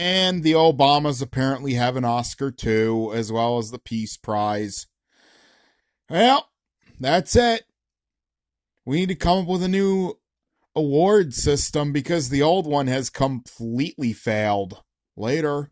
And the Obamas apparently have an Oscar too, as well as the Peace Prize. Well, that's it. We need to come up with a new award system because the old one has completely failed. Later.